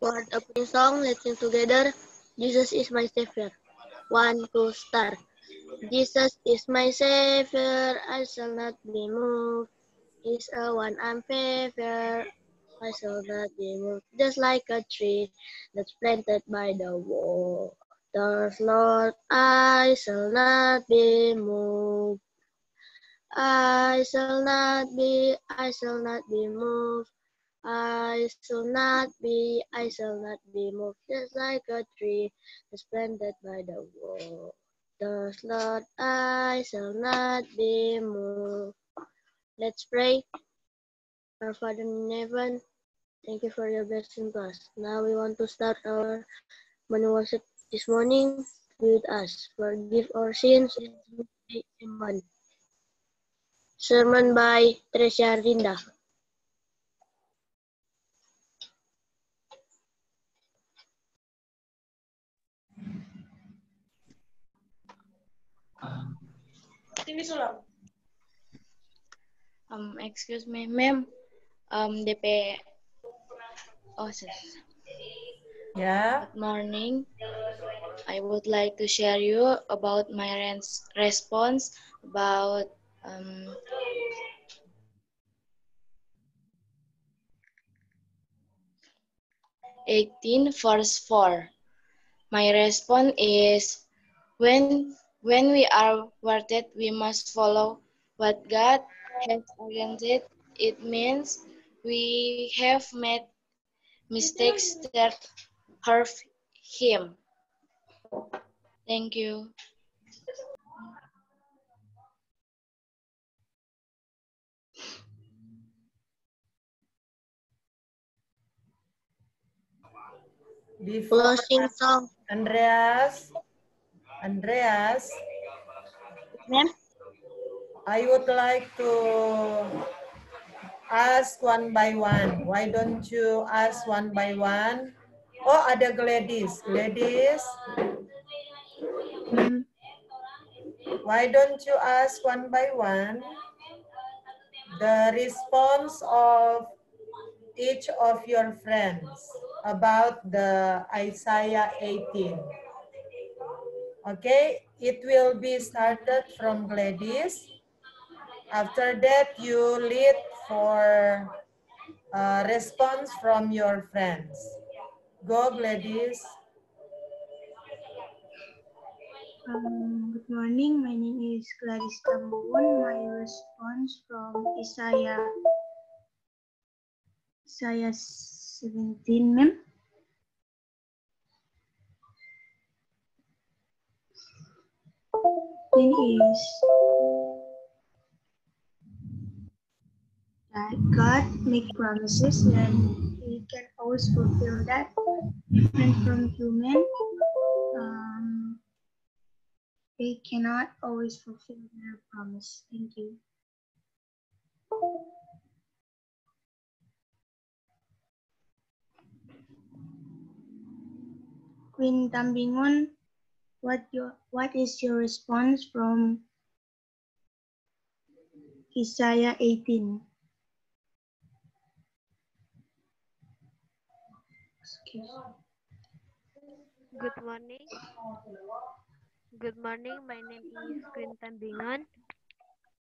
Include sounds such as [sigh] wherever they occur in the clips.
Word opening song, let's sing together. Jesus is my Savior. One, two, start. Jesus is my Savior, I shall not be moved. He's a one I'm favor, I shall not be moved. Just like a tree that's planted by the waters, Lord, I shall not be moved. I shall not be, I shall not be moved. I shall not be, I shall not be moved, just like a tree planted by the waters, Lord, I shall not be moved. Let's pray. Our Father in heaven, thank you for your blessing to us. Now we want to start our morning worship this morning with us. Forgive our sins. Amen. Sermon by Teresia Harinda. Ini. Um, excuse me, ma'am. Um, DP. Oh, sis. Yeah. Good morning. I would like to share you about my res response about um, eighteen verse four. My response is when when we are worded, we must follow what God has ordained. It means we have made mistakes that hurt Him. Thank you. Before Closing song. Andreas, Andreas, Ma'am? I would like to ask one by one. Why don't you ask one by one? Oh, ada Gladys. Gladys, why don't you ask one by one the response of each of your friends about the Isaiah 18? Okay, it will be started from Gladys. After that, you lead for a response from your friends. Go, Gladys. Um, good morning. My name is Gladys Tambun. My response from Isaiah, Isaiah 17, ma'am. Then is that God make promises and He can always fulfill that. Different from human, um, they cannot always fulfill their promise. Thank you. Queen Tambingon, what your what is your response from Isaiah 18? Excuse Good morning. Good morning. My name is Queen Tambingon.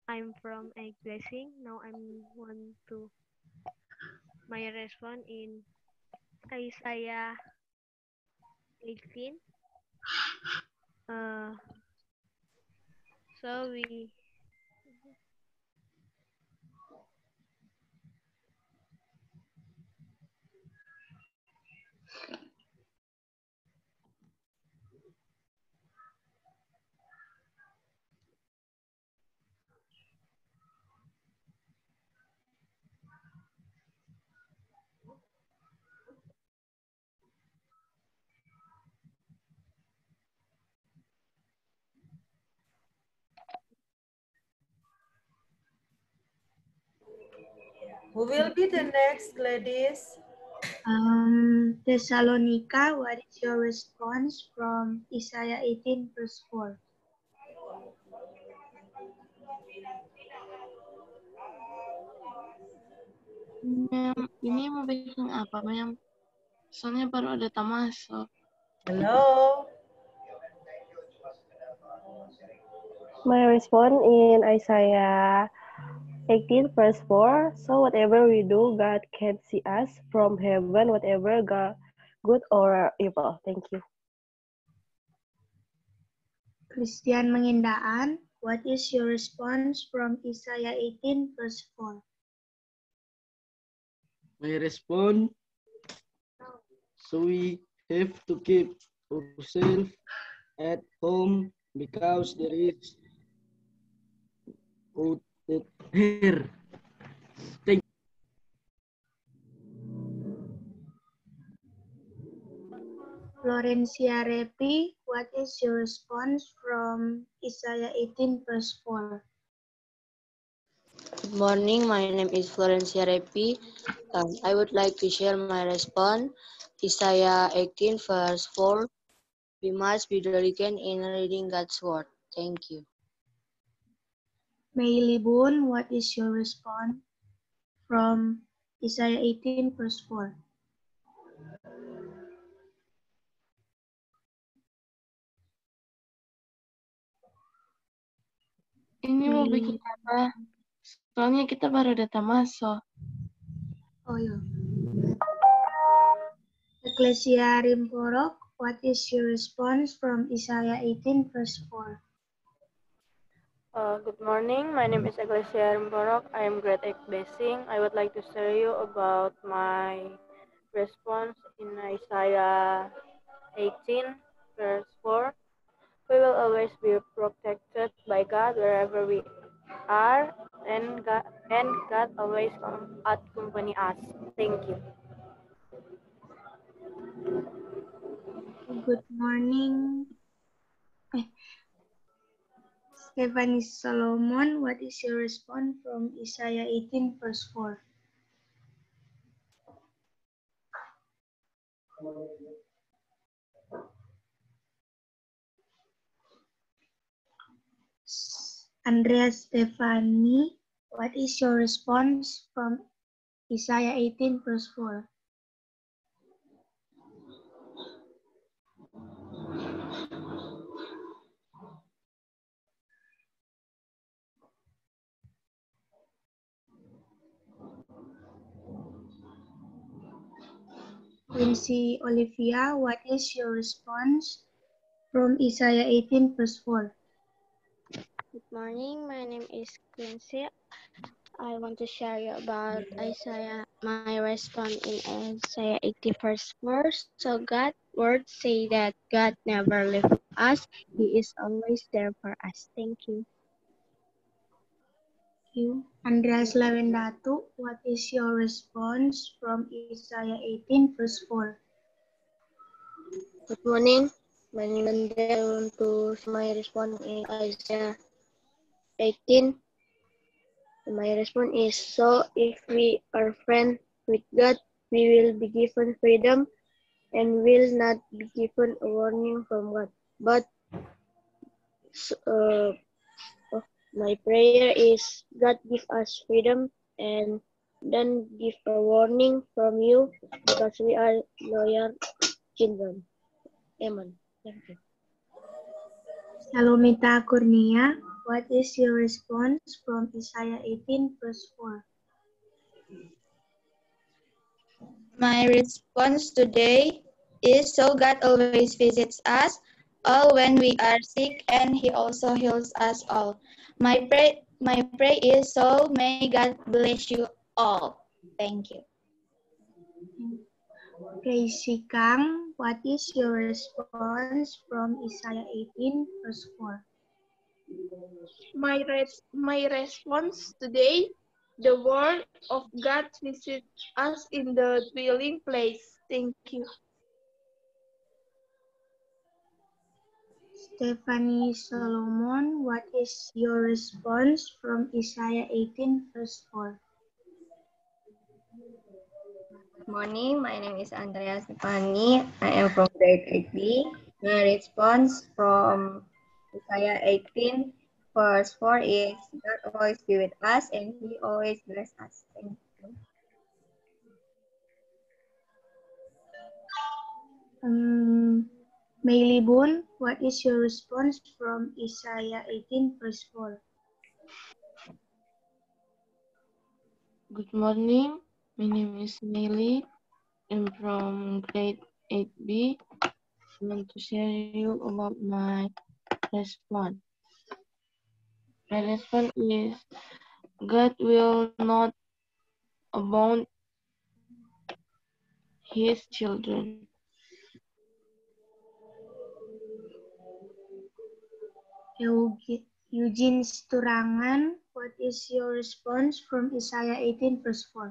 I'm from Egg Blessing. Now I'm want to my response in Isaiah 18. Uh, so we Who will be the next, Gladys? Um, Thessalonica, what is your response from Isaiah 18 verse 4? Ma'am, ini mau bikin apa, Ma'am? Soalnya baru ada tamasok. Hello. My response in Isaiah 18 verse 4. So whatever we do, God can see us from heaven, whatever God, good or evil. Thank you. Christian Mengindaan, what is your response from Isaiah 18 verse 4? My response, so we have to keep ourselves at home because there is out here. Thank Florencia Repi, what is your response from Isaiah 18 verse 4? Good morning, my name is Florencia Repi. Um, I would like to share my response. Isaiah 18 verse 4. We must be diligent in reading God's word. Thank you. Meili Boon, what is your response from Isaiah 18 verse 4? Ini mau bikin apa? Soalnya kita baru ada tamasok. Oh yeah. Ecclesia Rimporok, what is your response from Isaiah 18 verse 4? Uh, good morning. My name is Ecclesia Rimporok. I am grade 8 basing. I would like to share you about my response in Isaiah 18 verse 4. We will always be protected by God wherever we are, and God, and God always accompany us. Thank you. Good morning. Stephanie Solomon, what is your response from Isaiah 18 verse 4? Andrea Stefani, what is your response from Isaiah 18 verse 4? Quincy Olivia, what is your response from Isaiah 18 verse 4? Good morning. My name is Quincy. I want to share you about Isaiah, my response in Isaiah 80 verse 4. So God words say that God never left us. He is always there for us. Thank you. You. Andreas Lavendatu, what is your response from Isaiah 18 verse 4? Good morning. My name is to my response in Isaiah 18. My response is, so if we are friends with God, we will be given freedom and will not be given a warning from God. But uh, my prayer is, God give us freedom and don't give a warning from you because we are loyal children. Amen. Thank you. Shalomita Kurnia, what is your response from Isaiah 18 verse 4? My response today is so God always visits us all when we are sick and he also heals us all. My pray my prayer is so may God bless you all. Thank you. Casey Kang, what is your response from Isaiah 18 verse 4? My, res- my response today, the word of God visits us in the dwelling place. Thank you. Stephanie Solomon, what is your response from Isaiah 18, verse 4? Morning, my name is Andrea Stephanie. I am from grade 8B. My response from Isaiah 18, verse 4 is God always be with us and He always bless us. Thank you. Um, Meili Boon, what is your response from Isaiah 18 verse 4? Good morning. My name is Meili. I'm from grade 8B. I want to share you about my response. My response is God will not abound his children. Eugene Sturangan, what is your response from Isaiah 18 verse 4?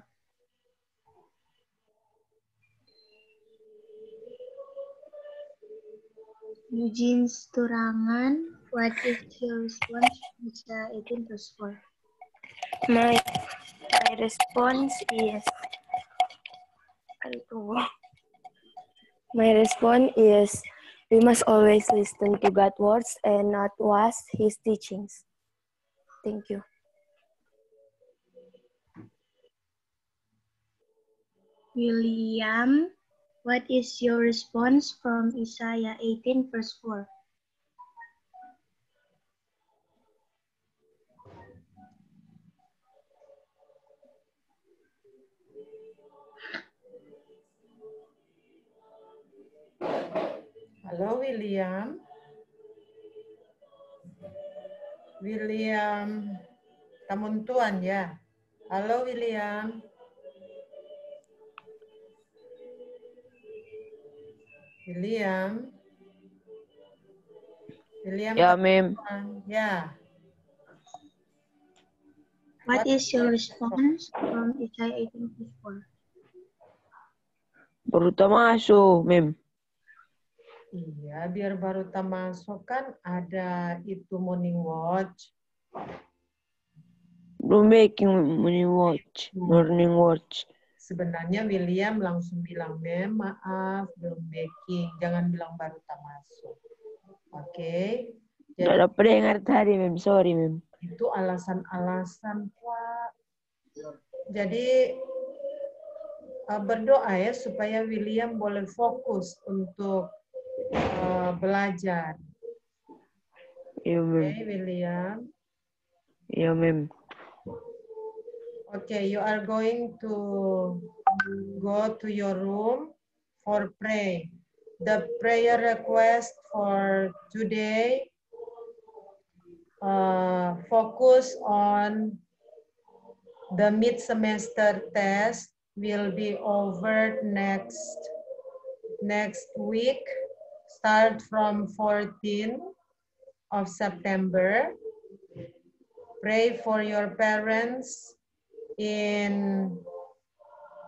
Eugene Sturangan, what is your response from Isaiah 18 verse 4? My my response is. [laughs] My response is we must always listen to God's words and not was his teachings. Thank you. William, what is your response from Isaiah 18 verse 4? Halo William. William Tamuntuan ya. Halo William. William. William. Ya, Mim. Ya. What is your response from Isaiah 18 verse 4? Berutamaso, Mim. Iya, biar baru masuk kan ada itu morning watch. No making morning watch. Morning watch. Sebenarnya William langsung bilang, Mem, maaf, belum baking. Jangan bilang baru masuk. Oke? Tidak ada pendengar tadi, Mim. Sorry, Mim. Itu alasan-alasan, Pak. Jadi uh, berdoa ya supaya William boleh fokus untuk uh, belajar. Iya, Mim. William. Iya, Mim. Okay, you are going to go to your room for pray. The prayer request for today uh, focus on the mid-semester test will be over next next week, start from 14 of September. Pray for your parents in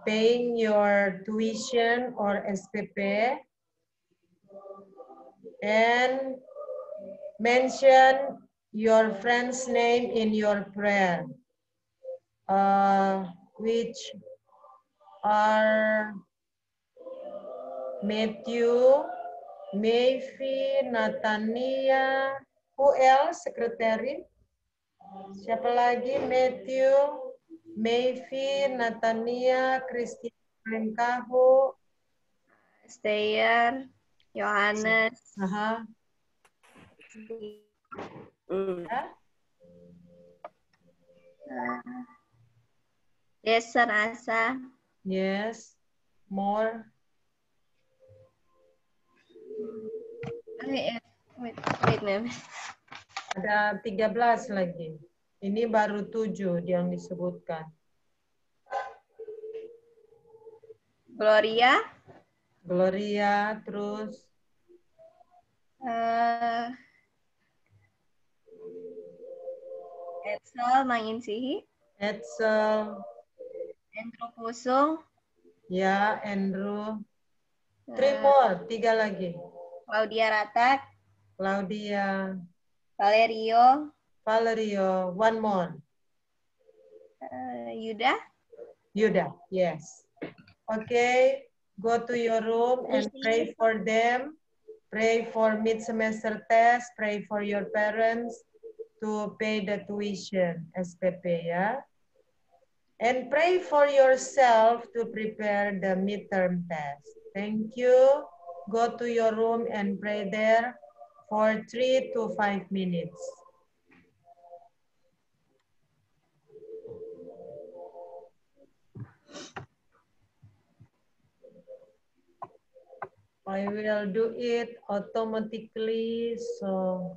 paying your tuition or SPP and mention your friend's name in your prayer, uh, which are Matthew, Mevi, Natania, who else? Sekretari. Siapa lagi? Matthew, Mevi, Natania, Christian Kahu, Steyer, Johannes, Aha. Ya? Yes, Sarasa. Yes. More wait, wait, wait, ma'am. Ada 13 lagi. Ini baru 7 yang disebutkan. Gloria, Gloria, terus uh, Edsel Manginsihi, Edsel, Andrew Pusung, ya, Andrew. Three more, tiga lagi. Claudia Ratak, Claudia, Valerio, Valerio, one more. uh, Yuda, Yuda, yes. Okay, go to your room and pray for them. Pray for mid-semester test. Pray for your parents to pay the tuition, SPP, ya. And pray for yourself to prepare the midterm test. Thank you. go to your room and pray there for three to five minutes. I will do it automatically, so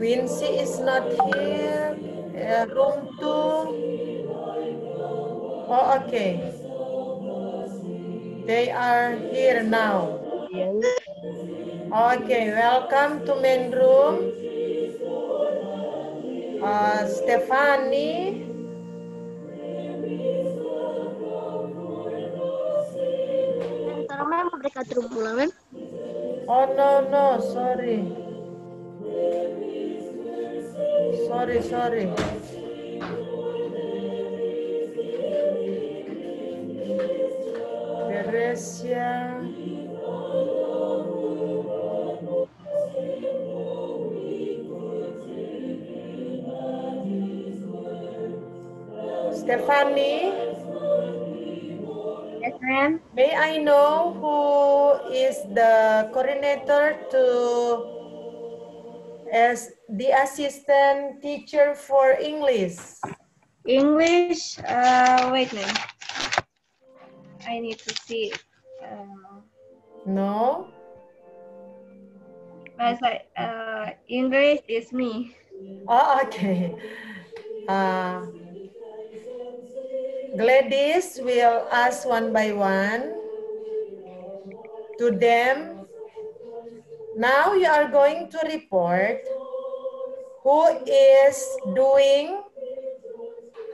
Wincy is not here. Uh, room two. Oh, okay. They are here now. Okay, welcome to main room. Uh, mem. Oh no no, sorry. Sorry, sorry. Teresia. Stephanie. Yes, ma'am. May I know who is the coordinator to as the assistant teacher for English? English, uh, wait, ma'am. I need to see. Uh, No? bahasa uh, English is me. Oh, okay. Uh, Gladys will ask one by one to them. Now you are going to report who is doing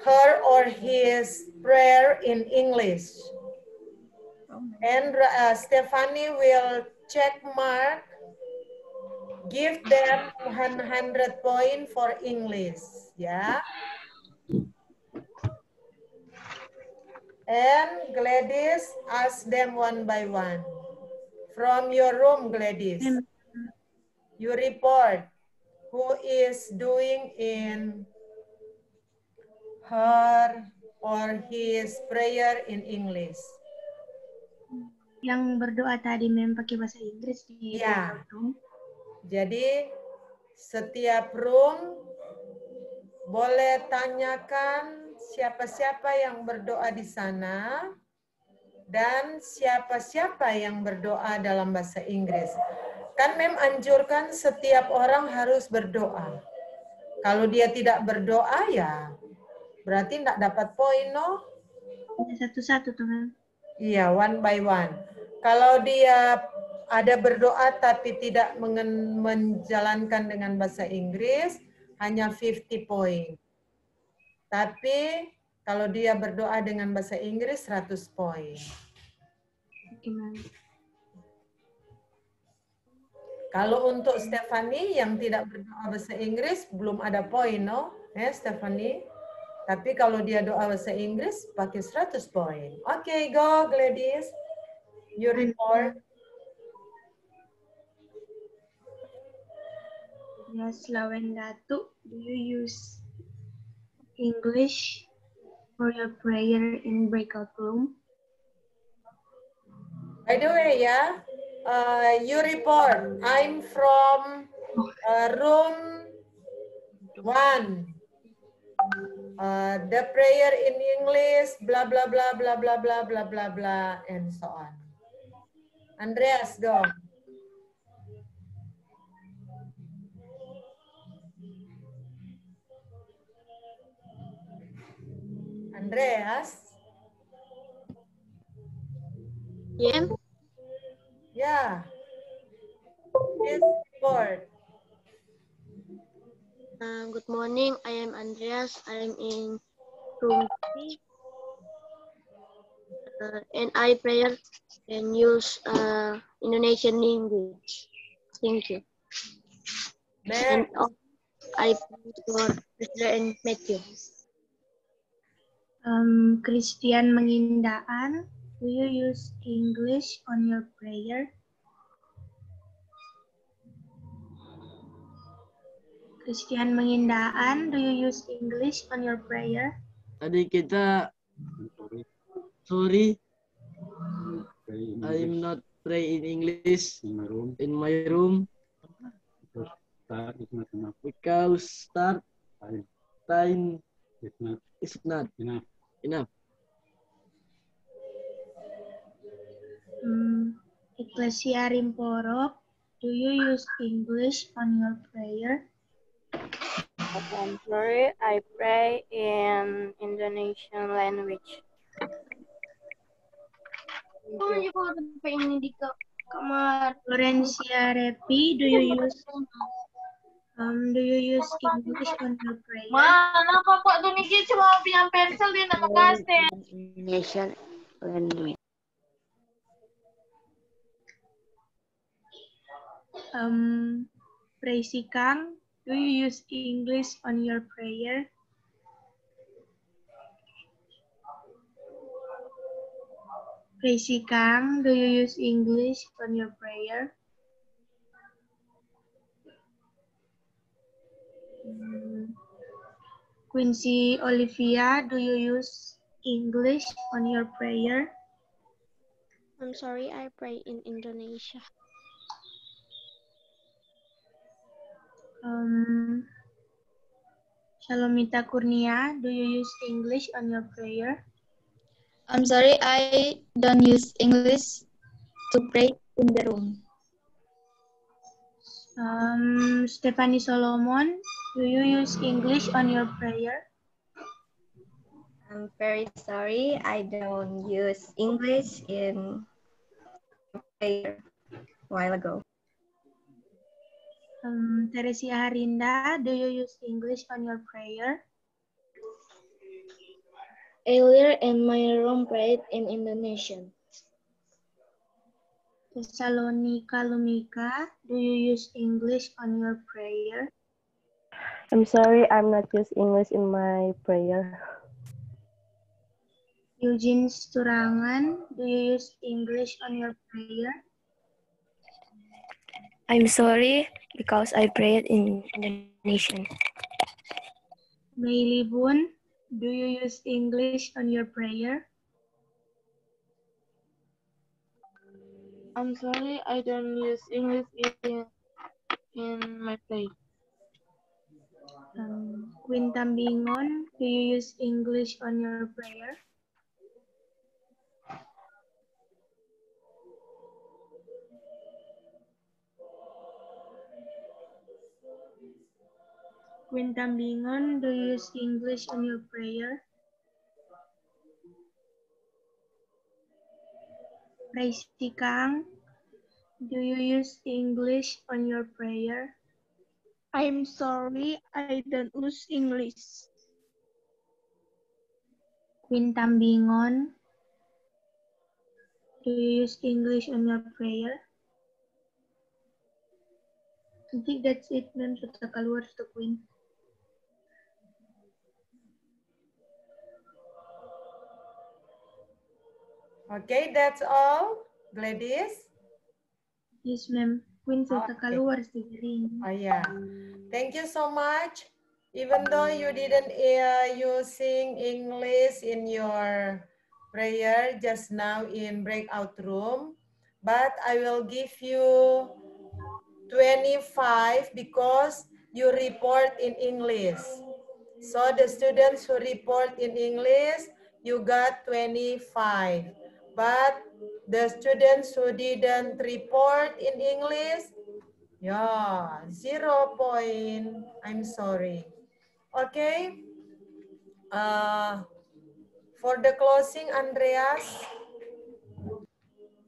her or his prayer in English. And uh, Stephanie will check mark, give them 100 point for English, yeah. And Gladys, ask them one by one. From your room, Gladys, you report who is doing in her or his prayer in English. Yang berdoa tadi mem pakai bahasa Inggris di Ya. room. Jadi setiap room boleh tanyakan siapa-siapa yang berdoa di sana dan siapa-siapa yang berdoa dalam bahasa Inggris. Kan mem anjurkan setiap orang harus berdoa. Kalau dia tidak berdoa ya berarti tidak dapat poin, no? Satu-satu tuh mem. Iya, one by one. Kalau dia ada berdoa tapi tidak mengen- menjalankan dengan bahasa Inggris, hanya 50 poin. Tapi kalau dia berdoa dengan bahasa Inggris, 100 poin. Oke. Kalau untuk Stephanie yang tidak berdoa bahasa Inggris, belum ada poin, no? Ya, Stephanie. Tapi kalau dia doa bahasa Inggris, pakai 100 poin. Oke, go Gladys. You report. Yes, Lawendatu, do you use English for your prayer in breakout room? By the way, ya, uh, you report. I'm from uh, room One. Uh, the prayer in English, blah, blah, blah, blah, blah, blah, blah, blah, blah, and so on. Andreas, go. Andreas? Yeah. Yeah. Yes, report. Uh, good morning. I am Andreas. I am in room three. Uh, and I prayer and use uh, Indonesian language. Thank you. And Next. uh, I pray for Priscilla and Matthew. Um, Christian Mengindaan, do you use English on your prayer? Christian Mengindaan, do you use English on your prayer? Tadi kita sorry I'm not pray in English in my room. In my room. Because start time is not enough. Enough. Hmm, Ecclesia Rimporok, do you use English on your prayer? I'm sorry, I pray in Indonesian language. Di. Florencia Repi, do you use um, do you use English on your prayer? Mana kakak tuh Niki cuma pinjam pensil dia nak kasih. Indonesian language. Um, Praise Kang, do you use English on your prayer? Praise Kang, do you use English on your prayer? Hmm, Quincy Olivia, do you use English on your prayer? I'm sorry, I pray in Indonesia. Um, Shalomita Kurnia, do you use English on your prayer? I'm sorry, I don't use English to pray in the room. Um, Stephanie Solomon, do you use English on your prayer? I'm very sorry, I don't use English in prayer a while ago. Um, Teresia Harinda, do you use English on your prayer? Earlier in my room prayed in Indonesian. Thessalonica Lumika, do you use English on your prayer? I'm sorry, I'm not use English in my prayer. Eugene Sturangan, do you use English on your prayer? I'm sorry because I prayed in Indonesian. Meili Bun, do you use English on your prayer? I'm sorry, I don't use English in, in my play. Um, Queen Tambingon, do you use English on your prayer? Queen Tambingon, do you use English on your prayer? Praise Kang, do you use English on your prayer? I'm sorry, I don't use English. Queen Tambingon, do you use English on your prayer? I think that's it, ma'am. Sudah keluar sudah Queen. Okay, that's all. Gladys? Yes, ma'am. Queen sudah Okay. keluar sendiri. Oh yeah. Thank you so much. Even though you didn't uh, sing English in your prayer just now in breakout room, but I will give you 25 because you report in English. So the students who report in English, you got 25. But the students who didn't report in English, yeah, zero point. I'm sorry. Okay. Uh, for the closing, Andreas,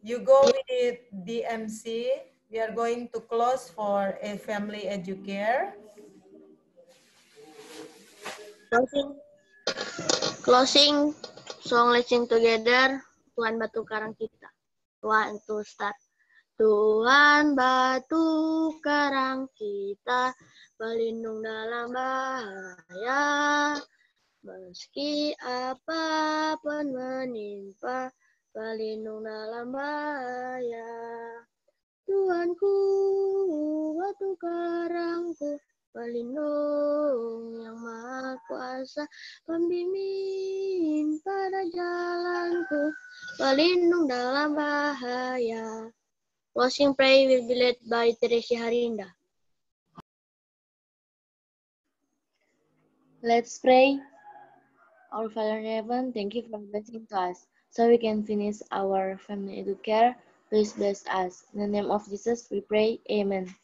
you go with DMC. We are going to close for a family educare. Closing. Closing. Song listening together. Tuhan batu karang kita. One, two, start. Tuhan batu karang kita, pelindung dalam bahaya. Meski apa pun menimpa, pelindung dalam bahaya. Tuhanku, batu karangku, pelindung yang maha kuasa, pembimbing pada jalanku, pelindung dalam bahaya. Closing pray will be led by Teresia Harinda. Let's pray. Our Father in heaven, thank you for blessing to us so we can finish our family educare. Please bless us. In the name of Jesus, we pray. Amen.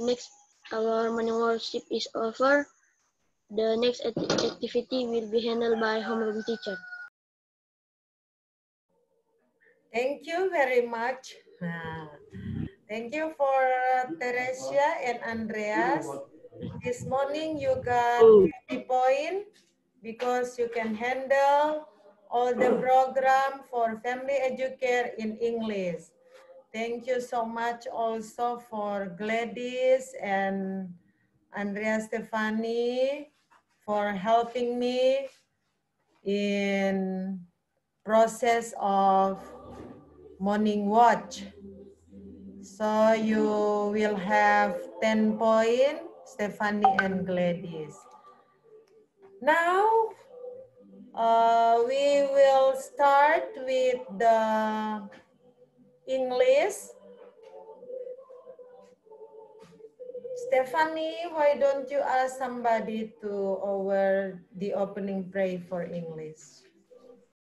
Next, our morning worship is over. The next act- activity will be handled by homeroom teacher. Thank you very much. Uh, thank you for Teresia and Andreas. This morning you got 50 point because you can handle all the program for family educare in English. Thank you so much also for Gladys and Andrea Stefani for helping me in process of morning watch. So you will have 10 point, Stephanie and Gladys. Now, uh, we will start with the English. Stephanie, why don't you ask somebody to over the opening pray for English?